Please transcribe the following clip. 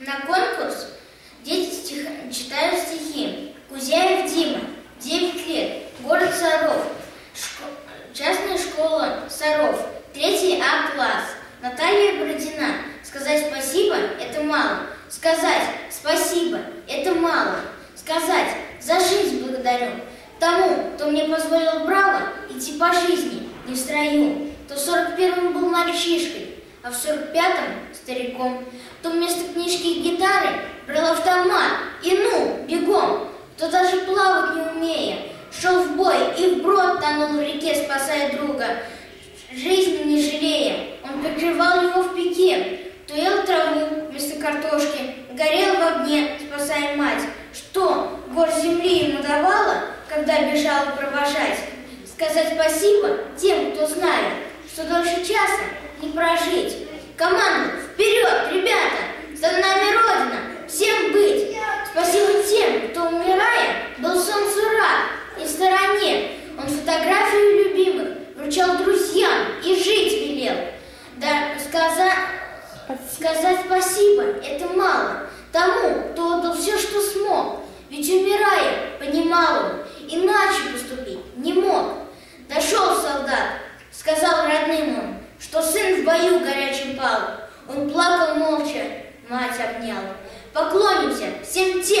На конкурс дети стих... читают стихи. Кузяев Дима, 9 лет, город Саров, Шко... частная школа Саров, третий А класс. Наталья Бородина, сказать спасибо – это мало. Сказать спасибо – это мало. Сказать за жизнь благодарю тому, кто мне позволил право идти по жизни, не в строю, кто в 41-м был мальчишкой, а в 45-м – стариком, кто вместо книжки и гитары брал автомат и ну, бегом, кто даже плавать не умея, шел в бой и вброд тонул в реке, спасая друга, жизни не жалея. Он прикрывал его в пике, то ел траву вместо картошки, горел в огне, спасая мать. Что гор земли ему давала, когда бежала провожать? Сказать спасибо тем, кто знает, что дольше часа не прожить. Команду вперед, ребята! За нами Родина! Всем быть! Спасибо тем, кто, умирая, был солнцу рад и стороне. Он фотографию любимых вручал друзьям и жить велел. Да, сказа... сказать спасибо – это мало. Тому, бою горячим пал. Он плакал молча, мать обнял. Поклонимся всем тем,